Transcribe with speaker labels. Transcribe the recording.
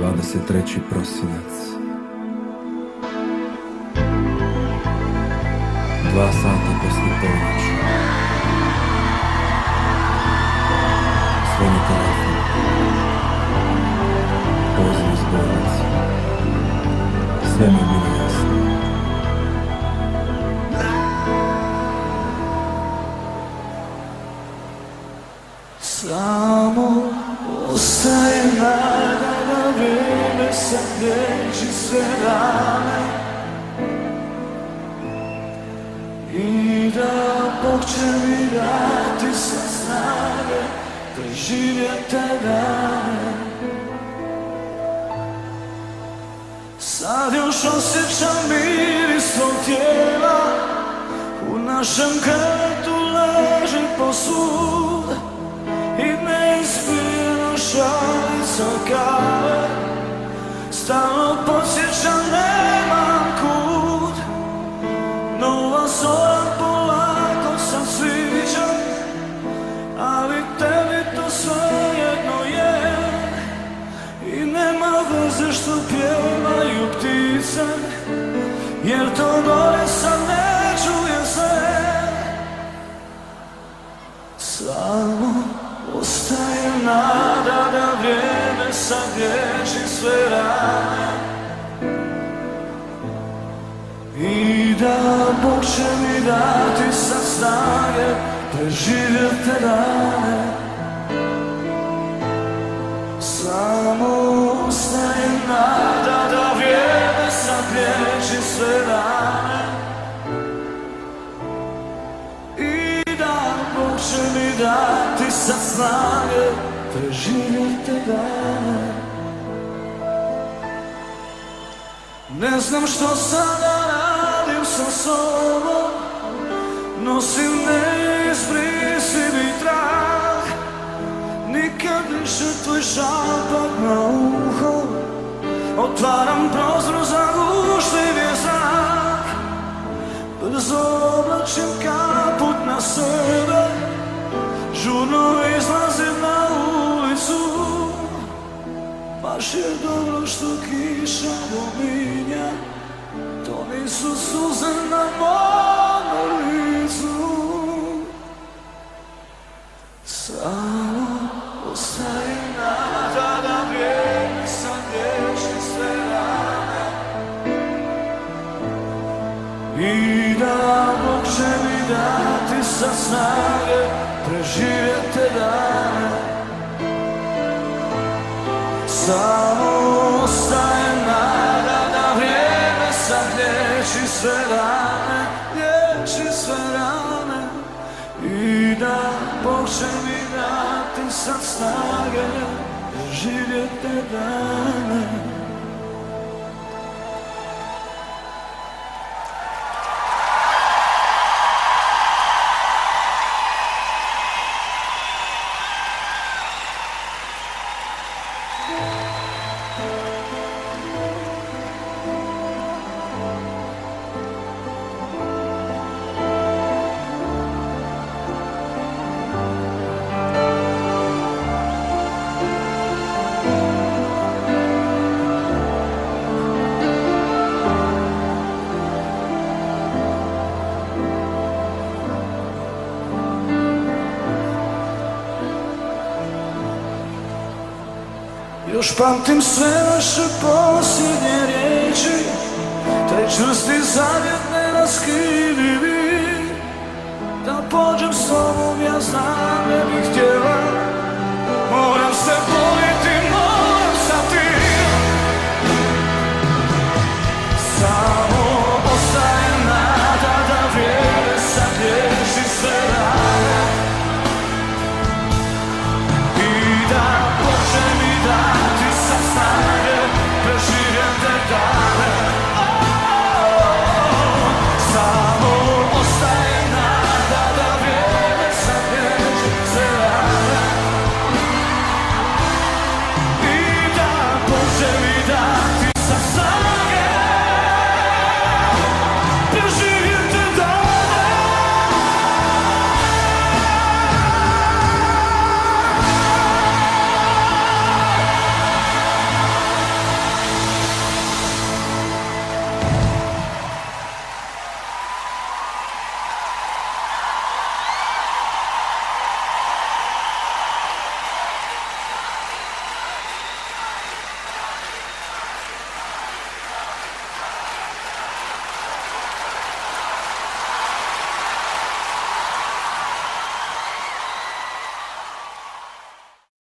Speaker 1: 23. prosinac. Dva sata poslije ponoći. Zvoni telefon. Poziv iz bolnice. Sve mi je bilo jasno.
Speaker 2: Samo ostaje nada. da vrijeme sad liječi sve rane. I da Bog će mi dati sa snage preživjet te dane. Sad još osjećam miris tvog tijela U našem kretu leži posud I neispirana šalica kave Stalno podsjećam nemam kud. Nova zora polako sam sviđa Ali tebi to sve jedno je. I nema veze što pjevaju ptice Jer to gore sad ne čuje se. Samo ostaje nada da vrijeme sagriješi sve I da Bog će mi dati sa snage preživjet te dane. Samo ostaje nada da vrijeme sagriješi sve rane. I da Bog će mi dati sa snage preživjet te Ne znam što sada radim sa sobom. Nosim neizbrisivi trag Nikad više tvoj šapak na uho. Otvaram prozor za gušljiv je zrak. Brzo oblačim Baš je dobro što kiša pominja To nisu suze na mom licu. Samo ostaje nada da vrijeme sad riješi sve rane. I da Bog će mi dati sa snage preživjet Samo ostaje nada da vrijeme sad liječi sve rane Liječi sve rane. I da Bog će mi dati sad snage preživjet te dane Još pamtim sve naše posljednje riječi Taj čvrsti zavjet ne raskidivi. Da pođem s tobom ja znam ne bih htjela Moram se bojiti